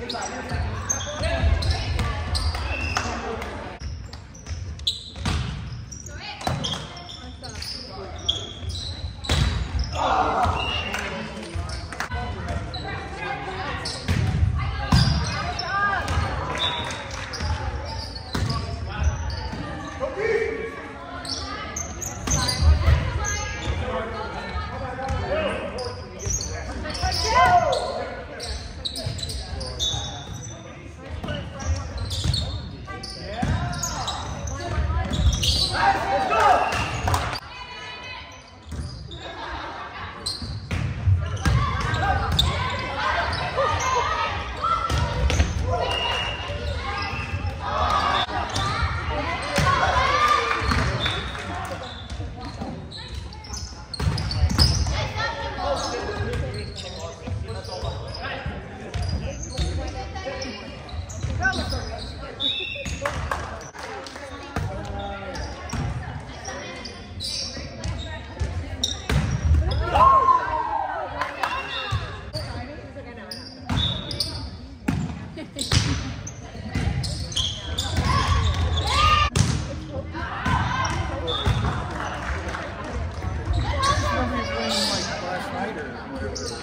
你把那个 night or whatever?